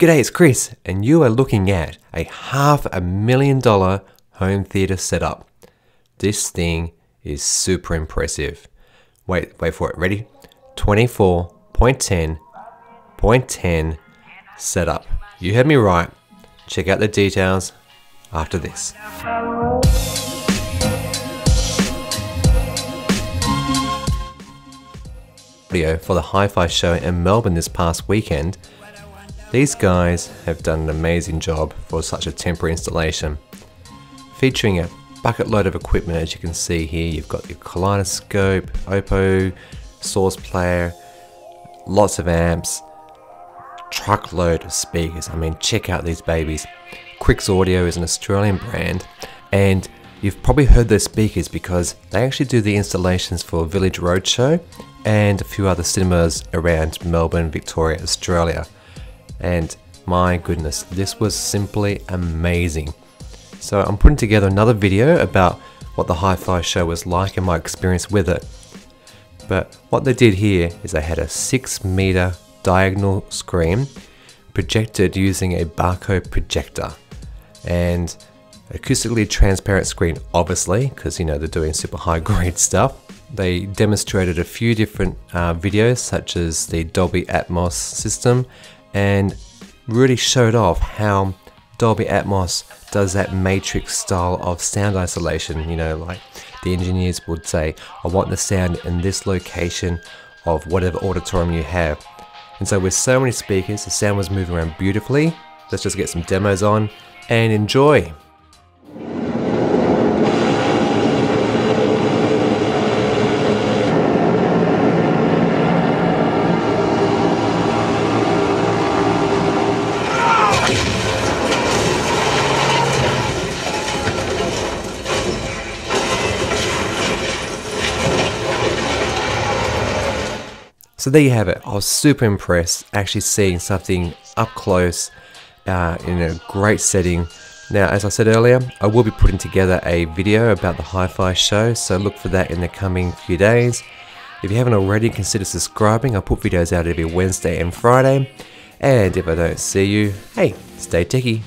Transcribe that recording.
G'day, it's Chris, and you are looking at a half a million dollar home theater setup. This thing is super impressive. Wait, wait for it. Ready? 24.10.10 setup. You heard me right. Check out the details after this. Video for the Hi-Fi show in Melbourne this past weekend. These guys have done an amazing job for such a temporary installation. Featuring a bucket load of equipment as you can see here, you've got your Kaleidescape, Oppo, source player, lots of amps, truckload of speakers. I mean, check out these babies. Krix Audio is an Australian brand, and you've probably heard their speakers because they actually do the installations for Village Roadshow and a few other cinemas around Melbourne, Victoria, Australia. And my goodness, this was simply amazing. So I'm putting together another video about what the hi-fi show was like and my experience with it. But what they did here is they had a 6 meter diagonal screen projected using a Barco projector and acoustically transparent screen obviously because you know they're doing super high grade stuff they demonstrated a few different uh, videos such as the Dolby Atmos system and really showed off how Dolby Atmos does that matrix style of sound isolation you know like the engineers would say I want the sound in this location of whatever auditorium you have and so with so many speakers, the sound was moving around beautifully. Let's just get some demos on and enjoy. So there you have it. I was super impressed actually seeing something up close uh, in a great setting. Now, as I said earlier, I will be putting together a video about the hi-fi show, so look for that in the coming few days. If you haven't already, consider subscribing. I put videos out every Wednesday and Friday. And if I don't see you, hey, stay techie.